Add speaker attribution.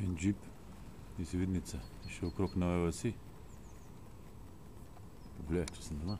Speaker 1: En džip iz vidnice, še okrog nove vasi. Poglej, če sem doma.